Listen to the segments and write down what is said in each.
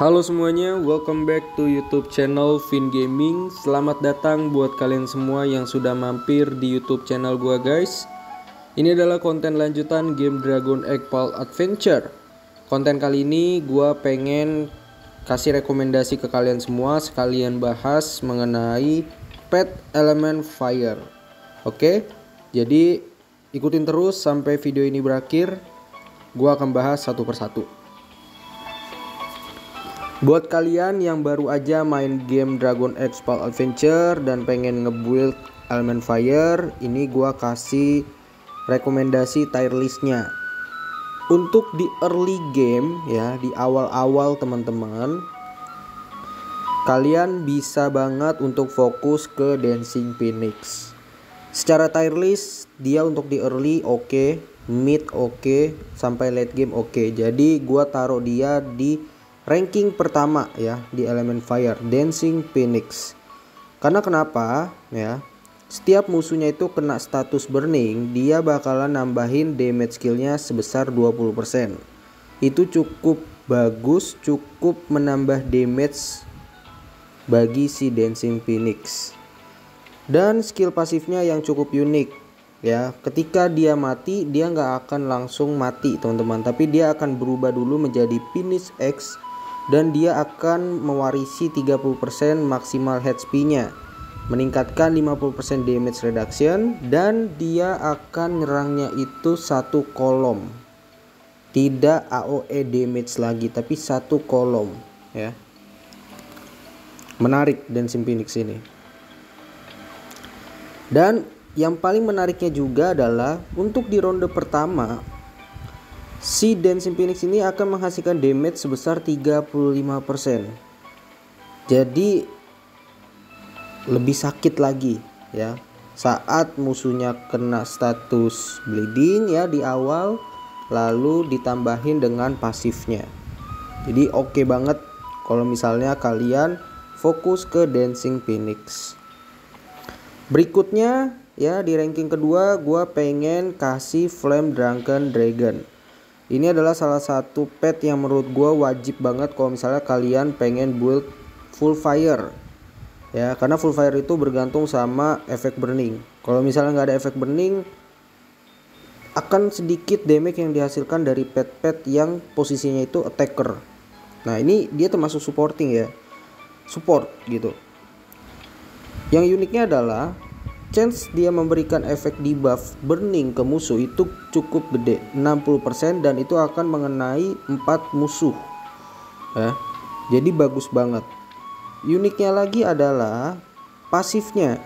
Halo semuanya, welcome back to YouTube channel Fin Gaming. Selamat datang buat kalian semua yang sudah mampir di YouTube channel gua, guys. Ini adalah konten lanjutan game Dragon Egg Pal Adventure. Konten kali ini gua pengen kasih rekomendasi ke kalian semua sekalian bahas mengenai Pet Element Fire. Oke? Jadi ikutin terus sampai video ini berakhir. Gua akan bahas satu persatu. Buat kalian yang baru aja main game Dragon X Pal Adventure dan pengen ngebuild elemen fire, ini gua kasih rekomendasi tier listnya. Untuk di early game ya, di awal-awal teman-teman, kalian bisa banget untuk fokus ke Dancing Phoenix. Secara tier list dia untuk di early oke, okay, mid oke, okay, sampai late game oke. Okay. Jadi gua taruh dia di ranking pertama ya di elemen fire Dancing Phoenix. Karena kenapa ya? Setiap musuhnya itu kena status burning, dia bakalan nambahin damage skillnya sebesar 20%. Itu cukup bagus, cukup menambah damage bagi si Dancing Phoenix. Dan skill pasifnya yang cukup unik ya ketika dia mati dia nggak akan langsung mati teman-teman tapi dia akan berubah dulu menjadi Phoenix X dan dia akan mewarisi 30% maksimal HP-nya meningkatkan 50% damage reduction dan dia akan nyerangnya itu satu kolom. Tidak AOE damage lagi tapi satu kolom ya. Menarik Dancing Phoenix ini. Dan yang paling menariknya juga adalah untuk di ronde pertama Si Dancing Phoenix ini akan menghasilkan damage sebesar 35%. Jadi lebih sakit lagi ya. Saat musuhnya kena status bleeding ya di awal lalu ditambahin dengan pasifnya. Jadi oke okay banget kalau misalnya kalian fokus ke Dancing Phoenix. Berikutnya ya di ranking kedua gua pengen kasih Flame Drunken Dragon ini adalah salah satu pet yang menurut gue wajib banget kalau misalnya kalian pengen build full fire. Ya karena full fire itu bergantung sama efek burning. Kalau misalnya nggak ada efek burning akan sedikit damage yang dihasilkan dari pet-pet yang posisinya itu attacker. Nah ini dia termasuk supporting ya. Support gitu. Yang uniknya adalah chance dia memberikan efek debuff burning ke musuh itu cukup gede 60% dan itu akan mengenai 4 musuh. Ya jadi bagus banget. Uniknya lagi adalah pasifnya.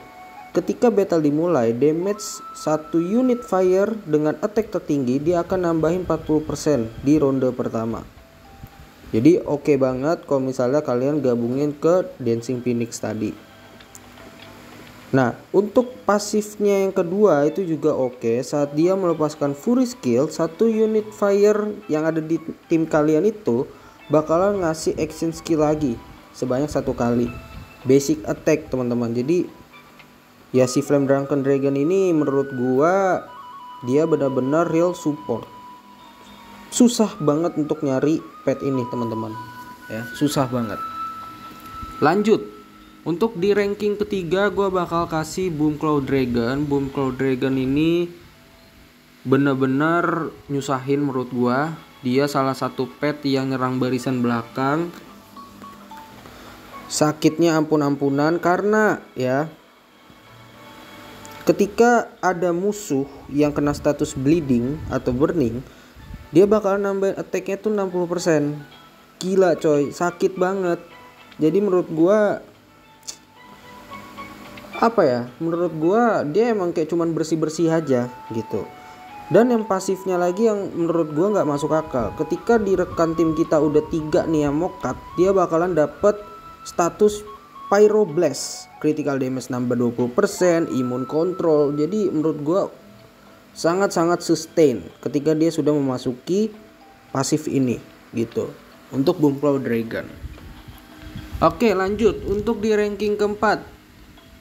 Ketika battle dimulai damage satu unit fire dengan attack tertinggi dia akan nambahin 40% di ronde pertama. Jadi oke okay banget kalau misalnya kalian gabungin ke Dancing Phoenix tadi Nah, untuk pasifnya yang kedua itu juga oke okay. saat dia melepaskan Fury Skill, satu unit fire yang ada di tim kalian itu bakalan ngasih action skill lagi sebanyak satu kali. Basic attack, teman-teman. Jadi ya si Flame Drunken Dragon ini menurut gua dia benar-benar real support. Susah banget untuk nyari pet ini, teman-teman. Ya, susah banget. Lanjut untuk di ranking ketiga gue bakal kasih Boom Cloud Dragon. Boom Cloud Dragon ini bener-bener nyusahin menurut gue. Dia salah satu pet yang nyerang barisan belakang. Sakitnya ampun-ampunan karena ya ketika ada musuh yang kena status bleeding atau burning, dia bakal nambahin attacknya tuh 60%. Gila coy, sakit banget. Jadi menurut gua apa ya menurut gua dia emang kayak cuman bersih bersih aja gitu. Dan yang pasifnya lagi yang menurut gua nggak masuk akal. Ketika di rekan tim kita udah tiga nih yang mokat dia bakalan dapet status Pyro Blast critical damage nambah 20% imun control. Jadi menurut gua sangat-sangat sustain ketika dia sudah memasuki pasif ini gitu. Untuk Bumplow Dragon. Oke lanjut. Untuk di ranking keempat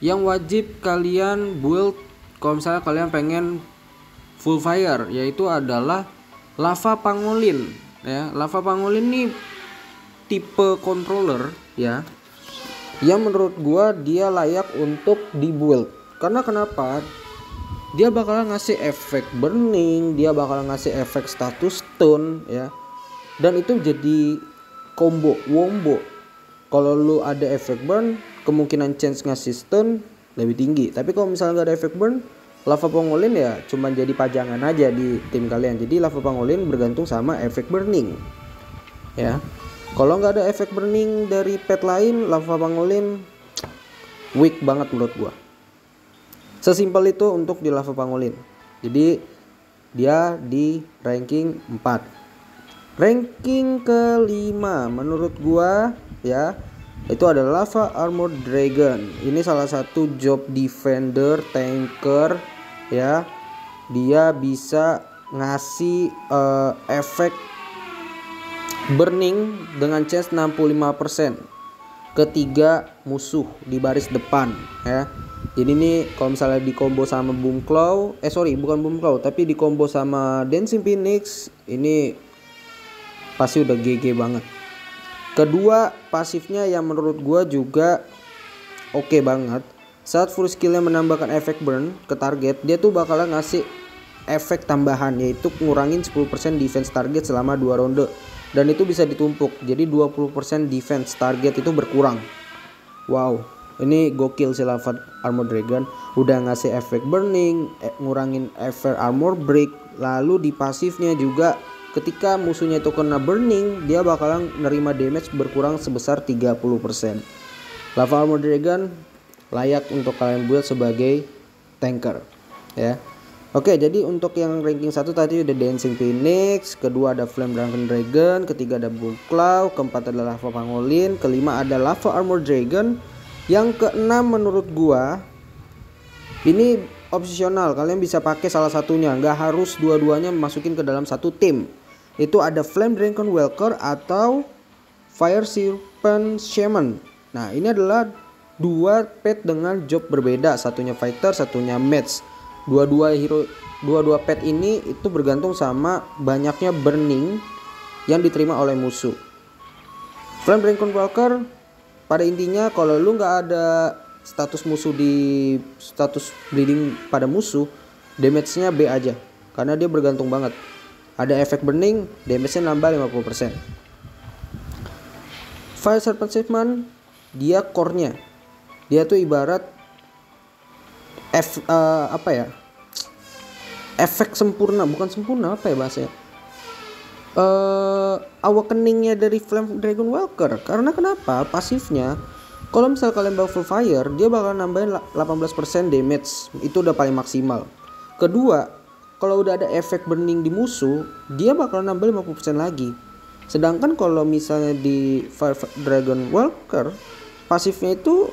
yang wajib kalian build kalau misalnya kalian pengen full fire yaitu adalah lava pangolin ya. Lava pangolin ini tipe controller ya. Yang menurut gua dia layak untuk di build karena kenapa? Dia bakal ngasih efek burning dia bakal ngasih efek status stun ya. Dan itu jadi combo wombo. Kalau lu ada efek burn kemungkinan chance ngasih stun lebih tinggi. Tapi kalau misalnya nggak ada efek burn lava pangolin ya cuma jadi pajangan aja di tim kalian. Jadi lava pangolin bergantung sama efek burning. Ya. Kalau nggak ada efek burning dari pet lain lava pangolin weak banget menurut gua. Sesimpel itu untuk di lava pangolin. Jadi dia di ranking 4 ranking kelima menurut gua ya itu adalah lava armor dragon. Ini salah satu job defender tanker ya. Dia bisa ngasih uh, efek burning dengan chance 65% ketiga musuh di baris depan ya. Jadi ini kalau misalnya di combo sama boom claw eh sorry bukan boom claw tapi di combo sama dancing phoenix ini pasti udah GG banget kedua pasifnya yang menurut gua juga oke okay banget. Saat full skillnya menambahkan efek burn ke target, dia tuh bakalan ngasih efek tambahan yaitu ngurangin 10% defense target selama 2 ronde. Dan itu bisa ditumpuk jadi 20% defense target itu berkurang. Wow ini gokil si lava armor dragon. Udah ngasih efek burning eh, ngurangin efek armor break lalu di pasifnya juga ketika musuhnya itu kena burning dia bakalan nerima damage berkurang sebesar 30% lava armor dragon layak untuk kalian buat sebagai tanker ya. Oke, jadi untuk yang ranking satu tadi udah Dancing Phoenix, kedua ada Flame Drunken Dragon, ketiga ada Bull Claw, keempat adalah Lava Pangolin, kelima ada Lava Armor Dragon, yang keenam menurut gua ini opsional, kalian bisa pakai salah satunya, nggak harus dua-duanya masukin ke dalam satu tim. Itu ada Flame Dragon Welker atau Fire Serpent Shaman. Nah, ini adalah dua pet dengan job berbeda. Satunya fighter satunya match dua-dua hero dua-dua pet ini itu bergantung sama banyaknya burning yang diterima oleh musuh. Flame Dragon Walker pada intinya kalau lu nggak ada status musuh di status bleeding pada musuh damage-nya B aja. Karena dia bergantung banget ada efek burning damage-nya nambah 50% Fire Serpent Shaman dia core-nya. Dia tuh ibarat F uh, apa ya? Efek sempurna bukan sempurna apa ya bahasanya? Uh, awakeningnya dari Flame Dragon Walker. Karena kenapa? Pasifnya kalau misal kalian bawa full fire dia bakal nambahin 18% damage. Itu udah paling maksimal. Kedua kalau udah ada efek burning di musuh dia bakal nambah 50% lagi. Sedangkan kalau misalnya di Fire Dragon Walker pasifnya itu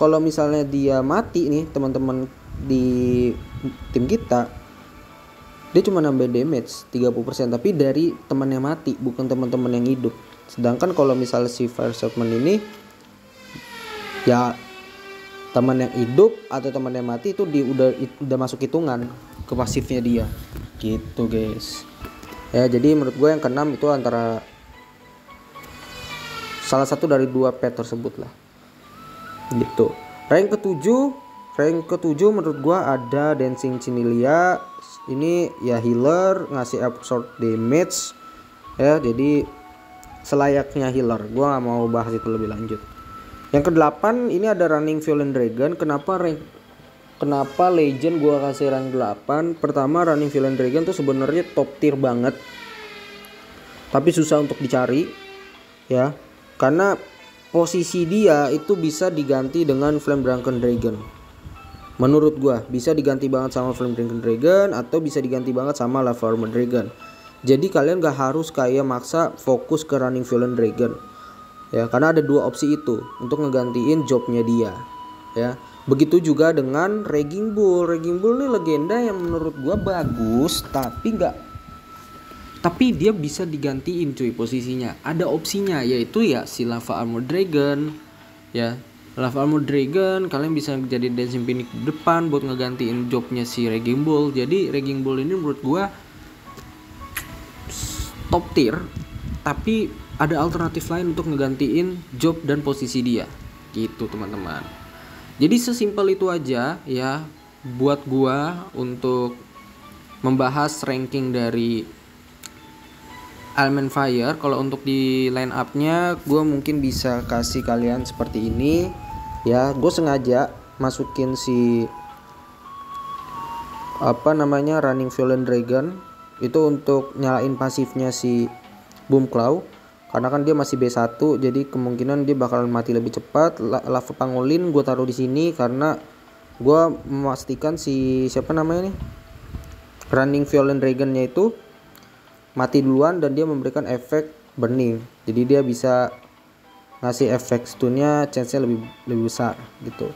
kalau misalnya dia mati nih teman-teman di tim kita dia cuma nambah damage 30% tapi dari temannya mati bukan teman-teman yang hidup. Sedangkan kalau misalnya si Fire Salesman ini ya teman yang hidup atau teman yang mati itu di udah udah masuk hitungan ke pasifnya dia. Gitu guys. Ya jadi menurut gue yang keenam itu antara salah satu dari dua pet tersebut lah. Gitu. Rank ketujuh rank ketujuh menurut gua ada dancing cinilia ini ya healer ngasih absorb damage. Ya jadi selayaknya healer. Gua nggak mau bahas itu lebih lanjut. Yang kedelapan ini ada running violent dragon. Kenapa rank kenapa legend gua kasih rank 8 pertama running violent dragon tuh sebenarnya top tier banget tapi susah untuk dicari ya karena posisi dia itu bisa diganti dengan Flame Drunken Dragon. Menurut gua bisa diganti banget sama Flame Drunken Dragon atau bisa diganti banget sama Lava Armor Dragon. Jadi kalian gak harus kayak maksa fokus ke Running Violent Dragon. Ya, karena ada dua opsi itu untuk ngegantiin jobnya dia. Ya. Begitu juga dengan Raging Bull. Raging Bull ini legenda yang menurut gua bagus tapi nggak tapi dia bisa digantiin cuy posisinya. Ada opsinya yaitu ya si lava armor dragon ya. Lava armor dragon kalian bisa jadi dancing phoenix depan buat ngegantiin jobnya si Raging Bull. Jadi Raging Bull ini menurut gua top tier tapi ada alternatif lain untuk ngegantiin job dan posisi dia. Gitu teman-teman jadi sesimpel itu aja ya buat gua untuk membahas ranking dari Element Fire. Kalau untuk di line upnya gue mungkin bisa kasih kalian seperti ini. Ya gue sengaja masukin si apa namanya Running Violent Dragon. Itu untuk nyalain pasifnya si Boom Claw karena kan dia masih B1 jadi kemungkinan dia bakalan mati lebih cepat. Lava pangolin gue taruh di sini karena gue memastikan si siapa namanya nih? Running Violent Dragonnya itu mati duluan dan dia memberikan efek burning. Jadi dia bisa ngasih efek stunnya chance nya lebih lebih besar gitu.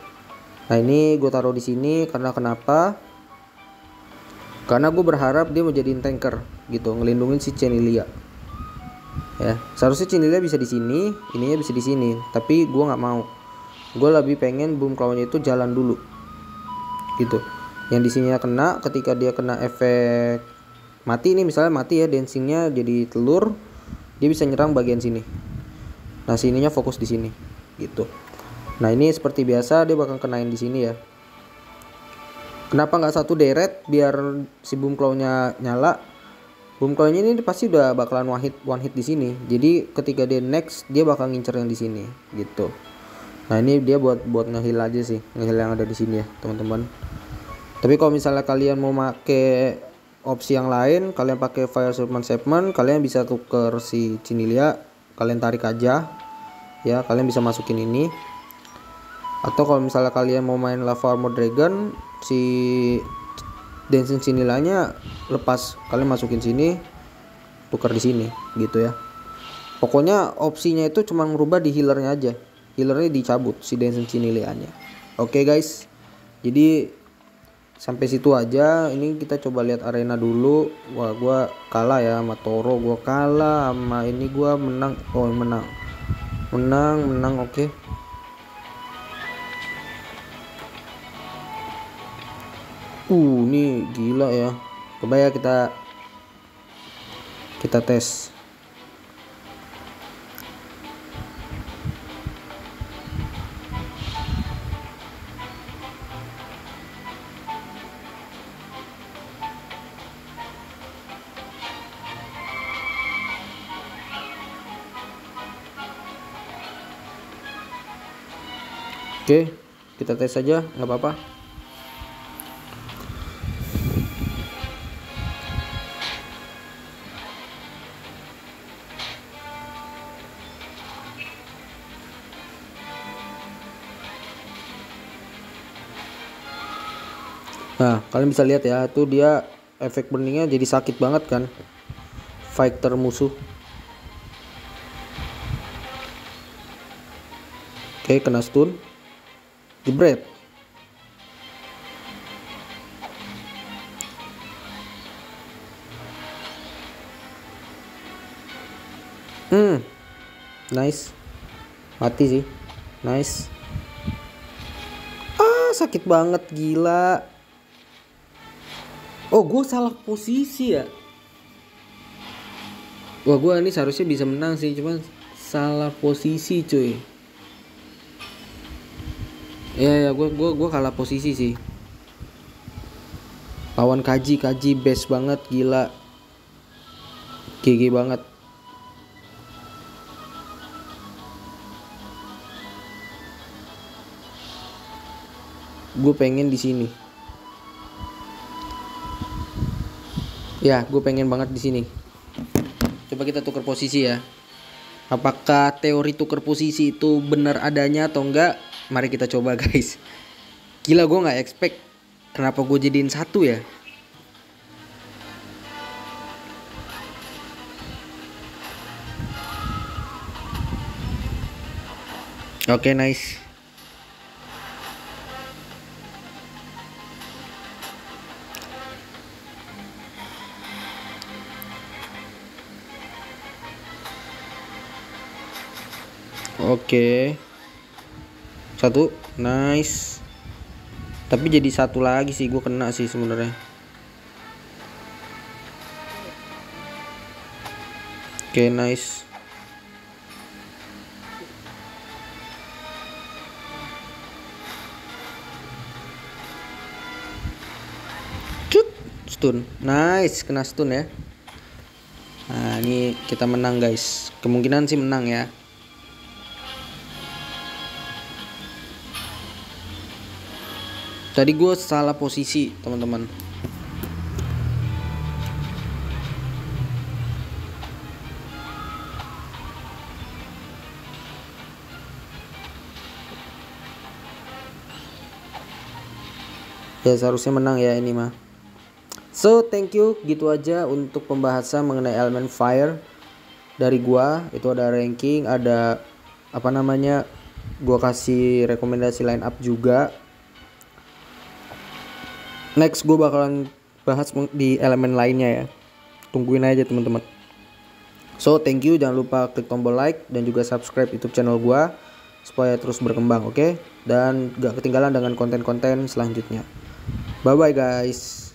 Nah ini gue taruh di sini karena kenapa? Karena gue berharap dia menjadi tanker gitu ngelindungin si Cenilia ya seharusnya Cenilia bisa di sini ininya bisa di sini tapi gue nggak mau. Gue lebih pengen boom clawnya itu jalan dulu. Gitu. Yang di sini kena ketika dia kena efek mati ini misalnya mati ya dancingnya jadi telur dia bisa nyerang bagian sini. Nah sininya fokus di sini. Gitu. Nah ini seperti biasa dia bakal kenain di sini ya. Kenapa nggak satu deret biar si boom claw-nya nyala boom claw-nya ini pasti udah bakalan one hit one hit di sini. Jadi ketika dia next dia bakal ngincer yang di sini gitu. Nah ini dia buat buat ngehil aja sih ngehil yang ada di sini ya teman-teman. Tapi kalau misalnya kalian mau make opsi yang lain kalian pakai fire shipment shipment kalian bisa tuker si Cinilia kalian tarik aja. Ya kalian bisa masukin ini. Atau kalau misalnya kalian mau main lava armor dragon si dancing Cinilanya lepas kalian masukin sini tukar di sini gitu ya. Pokoknya opsinya itu cuma merubah di healernya aja. Healernya dicabut si dancing Cinilianya oke okay, guys. Jadi sampai situ aja. Ini kita coba lihat arena dulu. Wah gua kalah ya sama Toro. Gua kalah sama ini gua menang. Oh menang. Menang menang oke. okay. Uh ini gila ya coba ya kita kita tes Oke, kita tes saja, nggak apa-apa. Kalian bisa lihat ya, itu dia efek burningnya jadi sakit banget kan. Fighter musuh. Oke, kena stun. Jebret. Hmm nice. Mati sih. Nice. Ah sakit banget gila oh gue salah posisi ya wah gue ini seharusnya bisa menang sih cuman salah posisi cuy Iya ya gue gue gue kalah posisi sih. Lawan Kaji Kaji best banget gila. GG banget. Gue pengen di sini. Ya, gue pengen banget di sini. Coba kita tukar posisi ya. Apakah teori tukar posisi itu benar adanya atau enggak? Mari kita coba guys. Gila gue nggak expect kenapa gue jadiin satu ya. Oke okay, nice. Oke. Satu. Nice. Tapi jadi satu lagi sih gue kena sih sebenarnya. Oke nice. Stun. Nice kena stun ya. Nah ini kita menang guys. Kemungkinan sih menang ya tadi gue salah posisi teman-teman. Ya seharusnya menang ya ini mah. So thank you. Gitu aja untuk pembahasan mengenai elemen fire dari gua. Itu ada ranking ada apa namanya gua kasih rekomendasi line up juga next gua bakalan bahas di elemen lainnya ya tungguin aja teman-teman so thank you jangan lupa klik tombol like dan juga subscribe youtube channel gua supaya terus berkembang oke okay? dan gak ketinggalan dengan konten-konten selanjutnya Bye bye guys.